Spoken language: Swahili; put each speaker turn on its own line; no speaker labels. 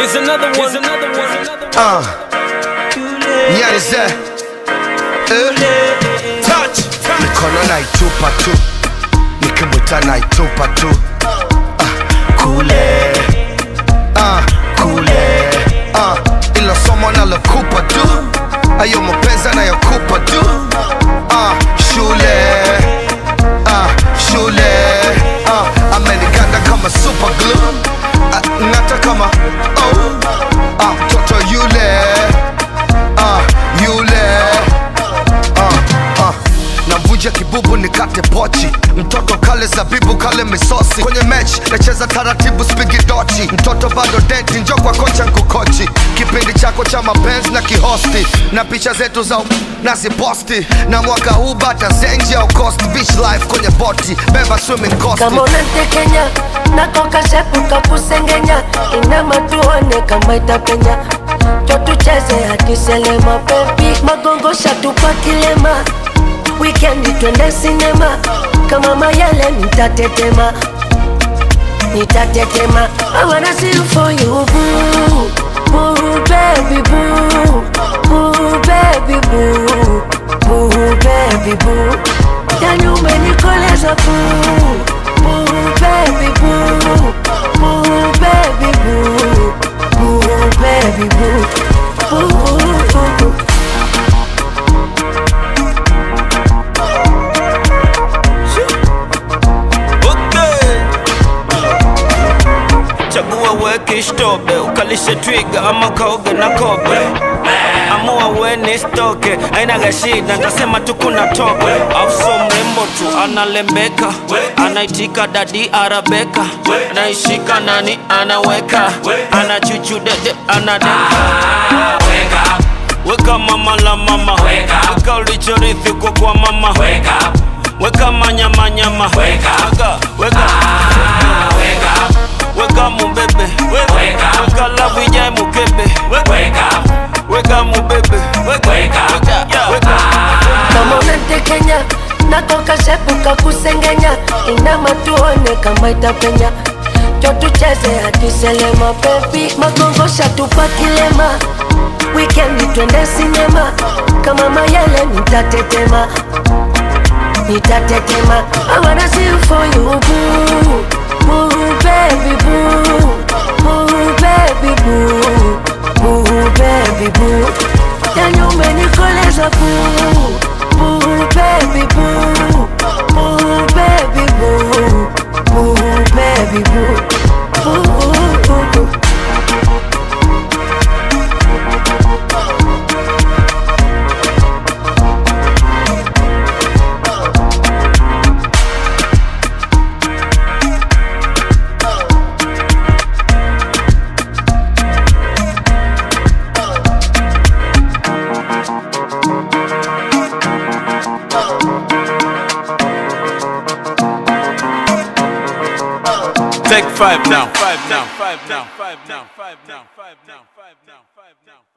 Here's another one. Here's another one.
Uh, Nyanze eh, touch mikono naitupa tu nikimwita naitupa tu uh, kule uh, kule uh, ilo somo nalokupa tu ayo mapenzi anayokupa tu uh, shule. Uh, shule. Uh, ameniganda kama super glue. Uh, ngata kama nikate pochi, mtoto kale zabibu kale misosi, kwenye mechi nacheza taratibu spigi dochi, mtoto bado denti, njo kwa kocha nkukochi, kipindi chako cha mapenzi na kihosti, na picha zetu za naziposti, na mwaka huu bata zenji au cost. Beach life kwenye boti, beba swimming costi
kama unantekenya nako kashepuka kusengenya inama tuone kama itapenya. Cho tucheze hadi selema bebi magongo shatupa kilema wikendi twende sinema kama mayele nitatetema. Nitatetema. I wanna see you for you boo. Boo baby boo. Boo baby boo. Boo baby boo. Yani umenikoleza boo
Chagua weke shtobe, ukalishe twiga ama kaoge na kobe. Amua weni stoke, aina shida, ntasema tu kuna tope. Afso mrembo tu analembeka, anaitika dadi arabeka, naishika nani anaweka, anachuchu dede anadeka. Weka mama la mama, weka. weka ulichorithi kwa kwa mama, weka. Manyama Weka. Weka weka. Weka
kote kenya. Nakoka shepuka kusengenya. Inama tuone kama itapenya. Jo tucheze hatiselema pepi makongosha tupakilema wikendi twende sinema. Kama mayele nitatetema. Nitatetema. Awanasifo
Take five now. Five now. Five now. Five now. Five now. Five now. Five now. Five now.